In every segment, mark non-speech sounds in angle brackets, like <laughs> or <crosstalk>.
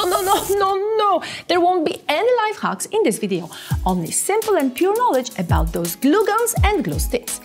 No, no, no, <laughs> no, no! There won't be any life hacks in this video, only simple and pure knowledge about those glue guns and glue sticks.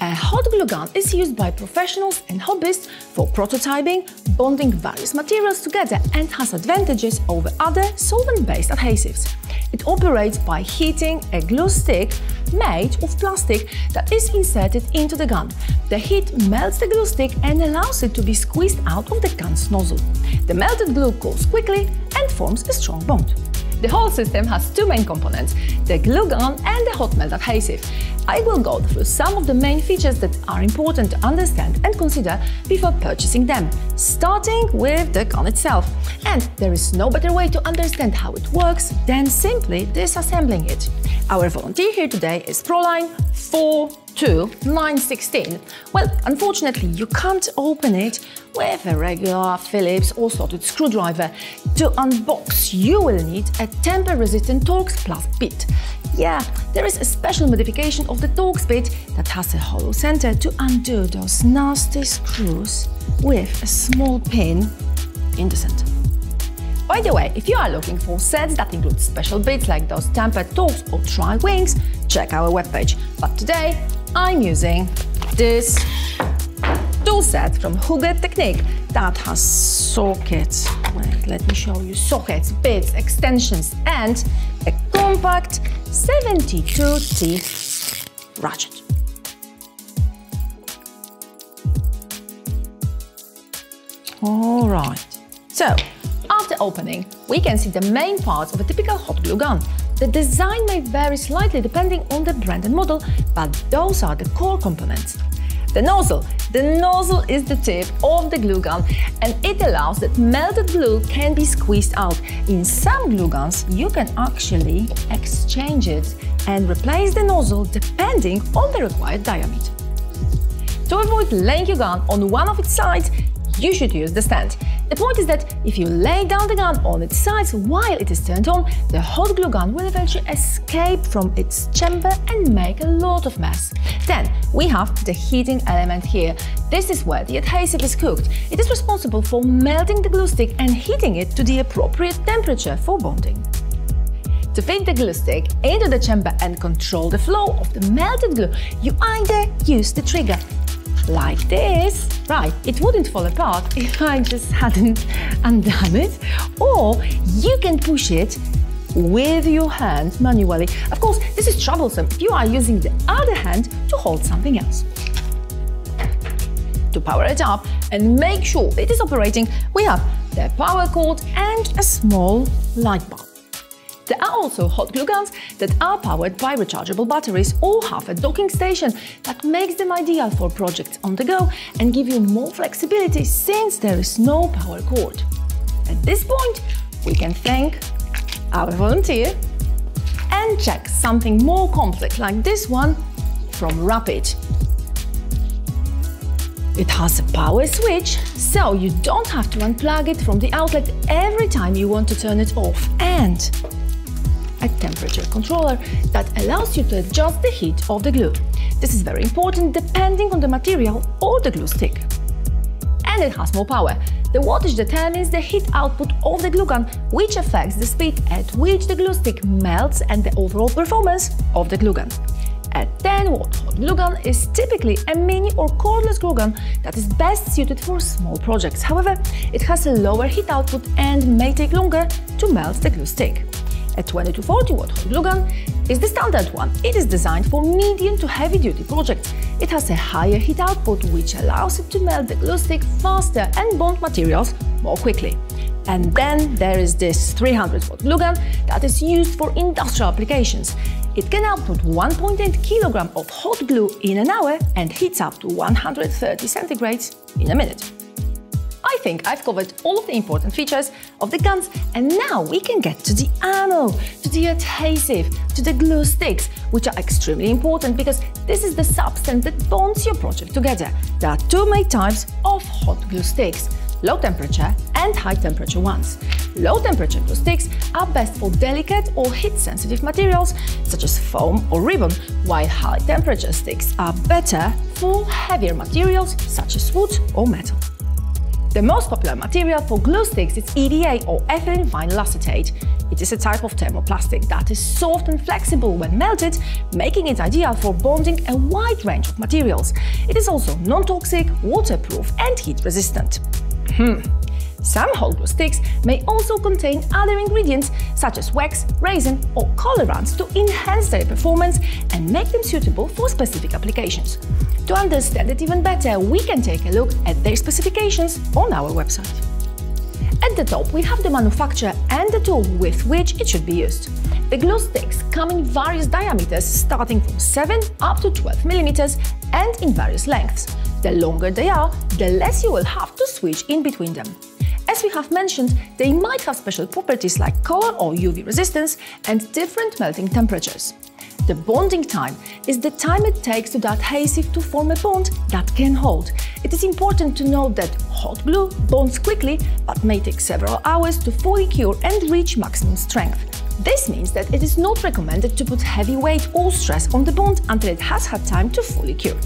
A hot glue gun is used by professionals and hobbyists for prototyping, bonding various materials together and has advantages over other solvent-based adhesives. It operates by heating a glue stick made of plastic that is inserted into the gun. The heat melts the glue stick and allows it to be squeezed out of the gun's nozzle. The melted glue cools quickly and forms a strong bond. The whole system has two main components, the glue gun and the hot melt adhesive. I will go through some of the main features that are important to understand and consider before purchasing them, starting with the gun itself. And there is no better way to understand how it works than simply disassembling it. Our volunteer here today is Proline 42916. Well, unfortunately, you can't open it with a regular Phillips or slotted screwdriver. To unbox, you will need a tamper-resistant Torx Plus bit. Yeah, there is a special modification of the Torx bit that has a hollow center to undo those nasty screws with a small pin in the center. By the way, if you are looking for sets that include special bits like those tampered Torx or tri-wings, check our webpage. But today, I'm using this tool set from Hoegert Technik that has sockets. Wait, let me show you sockets, bits, extensions, and a compact 72 teeth ratchet. All right. So, after opening, we can see the main parts of a typical hot glue gun. The design may vary slightly depending on the brand and model, but those are the core components. The nozzle. The nozzle is the tip of the glue gun and it allows that melted glue can be squeezed out. In some glue guns, you can actually exchange it and replace the nozzle depending on the required diameter. To avoid laying your gun on one of its sides, you should use the stand. The point is that if you lay down the gun on its sides while it is turned on, the hot glue gun will eventually escape from its chamber and make a lot of mess. Then we have the heating element here. This is where the adhesive is cooked. It is responsible for melting the glue stick and heating it to the appropriate temperature for bonding. To fit the glue stick into the chamber and control the flow of the melted glue, you either use the trigger like this. Right, it wouldn't fall apart <laughs> if I just hadn't undone it. Or you can push it with your hand manually. Of course, this is troublesome if you are using the other hand to hold something else. To power it up and make sure it is operating, we have the power cord and a small light bulb. There are also hot glue guns that are powered by rechargeable batteries or have a docking station that makes them ideal for projects on the go and give you more flexibility since there is no power cord. At this point, we can thank our volunteer and check something more complex like this one from Rapid. It has a power switch, so you don't have to unplug it from the outlet every time you want to turn it off. And a temperature controller that allows you to adjust the heat of the glue. This is very important depending on the material or the glue stick. And it has more power. The wattage determines the heat output of the glue gun, which affects the speed at which the glue stick melts and the overall performance of the glue gun. A 10 watt hot glue gun is typically a mini or cordless glue gun that is best suited for small projects. However, it has a lower heat output and may take longer to melt the glue stick. A 20 to 40 watt hot glue gun is the standard one. It is designed for medium to heavy duty projects. It has a higher heat output which allows it to melt the glue stick faster and bond materials more quickly. And then there is this 300 watt glue gun that is used for industrial applications. It can output 1.8 kg of hot glue in an hour and heats up to 130 centigrades in a minute. I think I've covered all of the important features of the guns and now we can get to the ammo, to the adhesive, to the glue sticks, which are extremely important because this is the substance that bonds your project together. There are two main types of hot glue sticks, low temperature and high temperature ones. Low temperature glue sticks are best for delicate or heat-sensitive materials such as foam or ribbon, while high temperature sticks are better for heavier materials such as wood or metal. The most popular material for glue sticks is EVA or ethylene vinyl acetate. It is a type of thermoplastic that is soft and flexible when melted, making it ideal for bonding a wide range of materials. It is also non-toxic, waterproof and heat resistant. Hmm. Some hot glue sticks may also contain other ingredients such as wax, resin or colorants to enhance their performance and make them suitable for specific applications. To understand it even better, we can take a look at their specifications on our website. At the top, we have the manufacturer and the tool with which it should be used. The glue sticks come in various diameters starting from 7 up to 12 mm and in various lengths. The longer they are, the less you will have to switch in between them. As we have mentioned, they might have special properties like color or UV resistance and different melting temperatures. The bonding time is the time it takes to the adhesive to form a bond that can hold. It is important to note that hot glue bonds quickly but may take several hours to fully cure and reach maximum strength. This means that it is not recommended to put heavy weight or stress on the bond until it has had time to fully cure.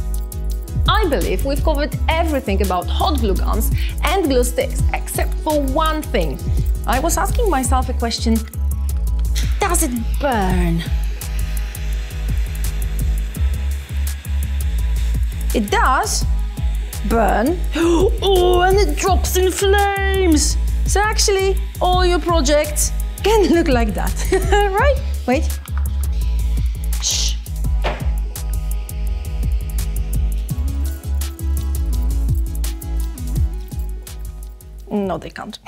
I believe we've covered everything about hot glue guns and glue sticks, except for one thing. I was asking myself a question, does it burn? It does burn. <gasps> Oh, and it drops in flames. So actually, all your projects can <laughs> look like that, <laughs> right? Wait. No, they can't.